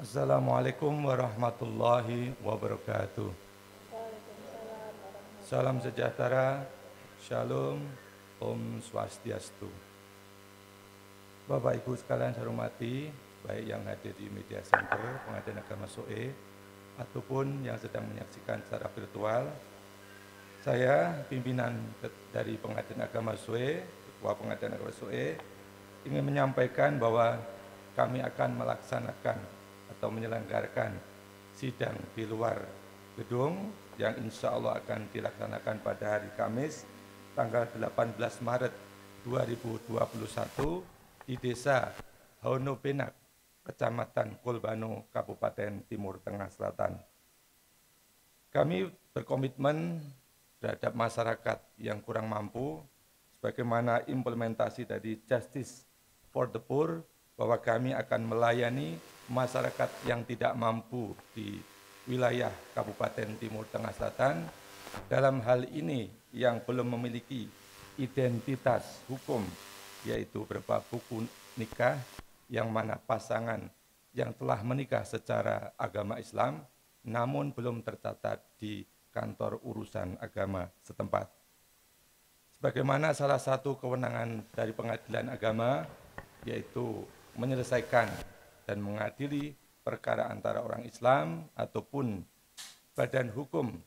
Assalamualaikum warahmatullahi wabarakatuh. Salam sejahtera, shalom, om swastiastu. Bapak Ibu sekalian saya hormati, baik yang hadir di media center pengadilan agama SOE ataupun yang sedang menyaksikan secara virtual. Saya pimpinan dari pengadilan agama SOE, ketua pengadilan agama SOE, ingin menyampaikan bahwa kami akan melaksanakan atau menyelenggarakan sidang di luar gedung yang insya Allah akan dilaksanakan pada hari Kamis tanggal 18 Maret 2021 di desa Hono Benak, Kecamatan Kolbano, Kabupaten Timur Tengah Selatan. Kami berkomitmen terhadap masyarakat yang kurang mampu, sebagaimana implementasi dari Justice for the Poor, bahwa kami akan melayani masyarakat yang tidak mampu di wilayah Kabupaten Timur Tengah Selatan dalam hal ini yang belum memiliki identitas hukum yaitu berupa buku nikah yang mana pasangan yang telah menikah secara agama Islam namun belum tercatat di kantor urusan agama setempat. Sebagaimana salah satu kewenangan dari pengadilan agama yaitu menyelesaikan dan mengadili perkara antara orang Islam ataupun badan hukum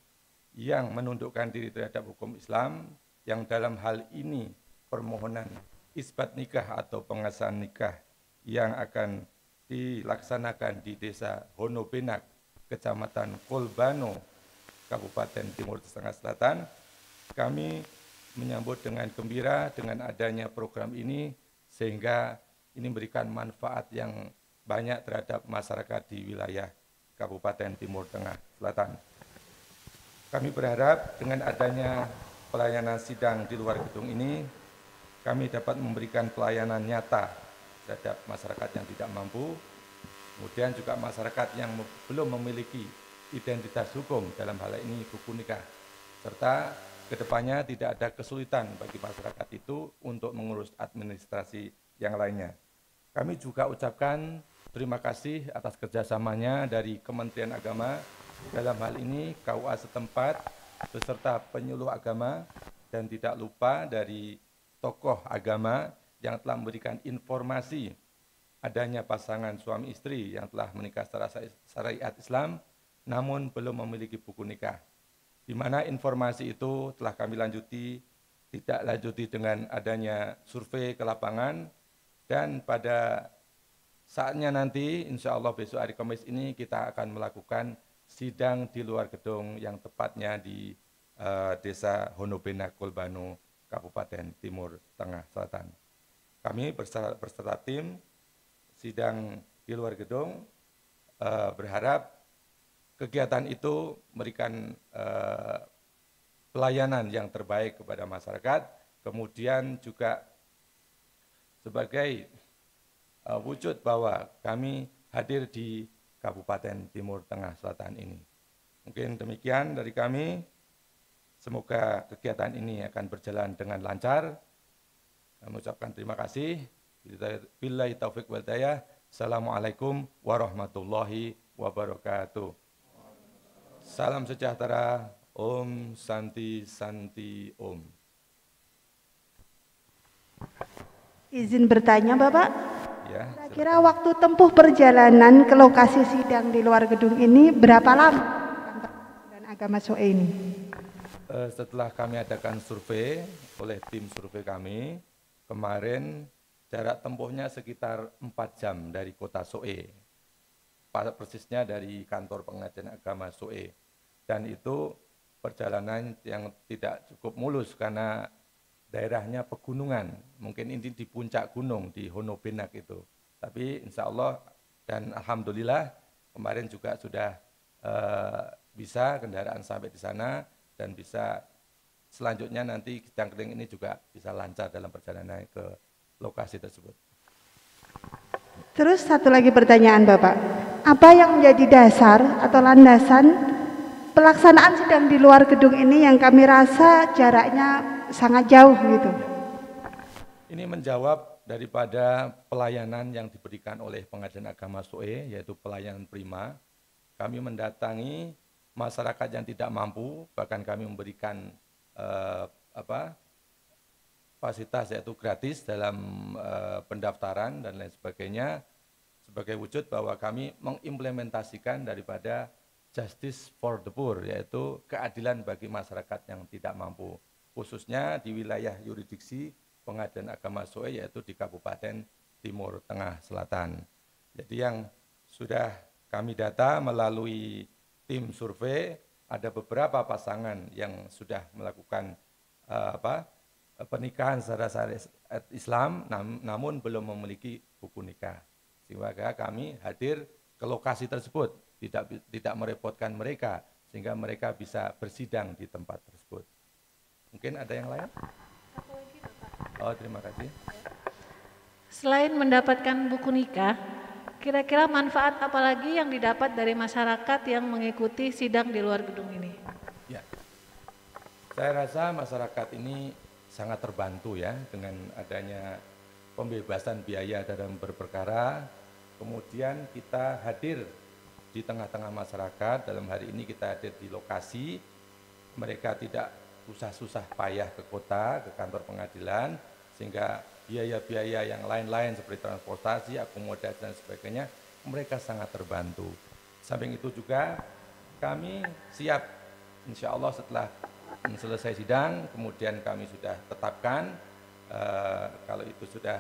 yang menundukkan diri terhadap hukum Islam yang dalam hal ini permohonan isbat nikah atau pengesahan nikah yang akan dilaksanakan di desa Honobenak, Kecamatan Kolbano, Kabupaten Timur Tengah Selatan, kami menyambut dengan gembira dengan adanya program ini sehingga ini memberikan manfaat yang banyak terhadap masyarakat di wilayah Kabupaten Timur Tengah Selatan. Kami berharap dengan adanya pelayanan sidang di luar gedung ini, kami dapat memberikan pelayanan nyata terhadap masyarakat yang tidak mampu, kemudian juga masyarakat yang belum memiliki identitas hukum dalam hal ini buku nikah, serta ke depannya tidak ada kesulitan bagi masyarakat itu untuk mengurus administrasi yang lainnya. Kami juga ucapkan Terima kasih atas kerjasamanya dari Kementerian Agama dalam hal ini KUA setempat beserta penyuluh agama dan tidak lupa dari tokoh agama yang telah memberikan informasi adanya pasangan suami istri yang telah menikah secara syariat Islam namun belum memiliki buku nikah. Di mana informasi itu telah kami lanjuti, tidak lanjuti dengan adanya survei ke lapangan dan pada Saatnya nanti, insya Allah besok hari Kamis ini kita akan melakukan sidang di luar gedung yang tepatnya di uh, Desa Honobena Kolbano, Kabupaten Timur Tengah Selatan. Kami beserta, beserta tim sidang di luar gedung uh, berharap kegiatan itu memberikan uh, pelayanan yang terbaik kepada masyarakat, kemudian juga sebagai uh, wujud bahwa kami hadir di Kabupaten Timur Tengah Selatan ini. Mungkin demikian dari kami. Semoga kegiatan ini akan berjalan dengan lancar. Kami ucapkan terima kasih. Bila taufik wal Assalamualaikum warahmatullahi wabarakatuh. Salam sejahtera. Om Santi Santi Om. Izin bertanya Bapak ya. Kira-kira waktu tempuh perjalanan ke lokasi sidang di luar gedung ini berapa lama dan agama SOE ini? Uh, setelah kami adakan survei oleh tim survei kami, kemarin jarak tempuhnya sekitar 4 jam dari kota SOE. Persisnya dari kantor pengajian agama SOE. Dan itu perjalanan yang tidak cukup mulus karena daerahnya pegunungan. Mungkin ini di puncak gunung di Honobenak itu. Tapi insya Allah dan Alhamdulillah kemarin juga sudah uh, bisa kendaraan sampai di sana dan bisa selanjutnya nanti jangkring ini juga bisa lancar dalam perjalanan ke lokasi tersebut. Terus satu lagi pertanyaan Bapak, apa yang menjadi dasar atau landasan pelaksanaan sidang di luar gedung ini yang kami rasa jaraknya sangat jauh gitu. Ini menjawab daripada pelayanan yang diberikan oleh Pengadilan Agama SOE, yaitu pelayanan prima, kami mendatangi masyarakat yang tidak mampu, bahkan kami memberikan eh, apa, fasilitas yaitu gratis dalam eh, pendaftaran dan lain sebagainya, sebagai wujud bahwa kami mengimplementasikan daripada justice for the poor, yaitu keadilan bagi masyarakat yang tidak mampu, khususnya di wilayah yuridiksi pengadilan agama Soe, yaitu di Kabupaten Timur Tengah Selatan. Jadi yang sudah kami data melalui tim survei, ada beberapa pasangan yang sudah melakukan uh, apa, pernikahan secara syariat Islam, nam, namun belum memiliki buku nikah. Sehingga kami hadir ke lokasi tersebut tidak tidak merepotkan mereka sehingga mereka bisa bersidang di tempat tersebut. Mungkin ada yang lain? Oh, terima kasih. Selain mendapatkan buku nikah, kira-kira manfaat apa lagi yang didapat dari masyarakat yang mengikuti sidang di luar gedung ini? Ya. Saya rasa masyarakat ini sangat terbantu ya dengan adanya pembebasan biaya dalam berperkara, kemudian kita hadir di tengah-tengah masyarakat. Dalam hari ini kita hadir di lokasi, mereka tidak susah-susah payah ke kota, ke kantor pengadilan, sehingga biaya-biaya yang lain-lain seperti transportasi, akomodasi dan sebagainya, mereka sangat terbantu. Samping itu juga kami siap, insya Allah setelah selesai sidang, kemudian kami sudah tetapkan, uh, kalau itu sudah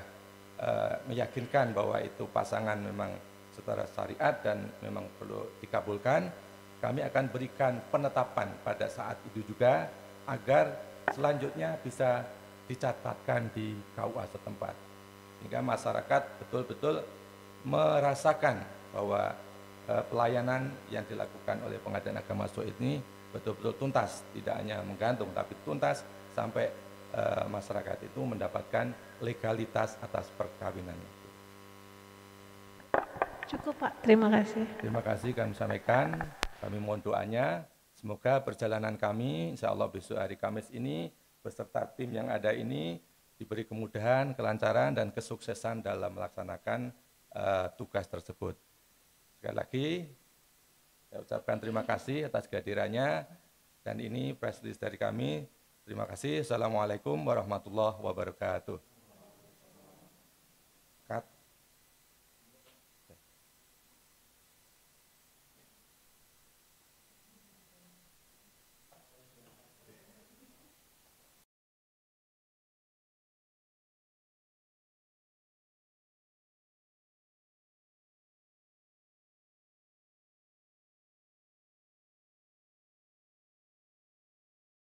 uh, meyakinkan bahwa itu pasangan memang secara syariat dan memang perlu dikabulkan, kami akan berikan penetapan pada saat itu juga agar selanjutnya bisa dicatatkan di KUA setempat. Sehingga masyarakat betul-betul merasakan bahwa eh, pelayanan yang dilakukan oleh pengadilan agama SO ini betul-betul tuntas, tidak hanya menggantung tapi tuntas sampai eh, masyarakat itu mendapatkan legalitas atas perkawinannya. Cukup Pak, terima kasih. Terima kasih kami sampaikan, kami mohon doanya, semoga perjalanan kami insya Allah besok hari Kamis ini beserta tim yang ada ini diberi kemudahan, kelancaran, dan kesuksesan dalam melaksanakan uh, tugas tersebut. Sekali lagi, saya ucapkan terima kasih atas kehadirannya, dan ini press release dari kami. Terima kasih. Assalamualaikum warahmatullahi wabarakatuh.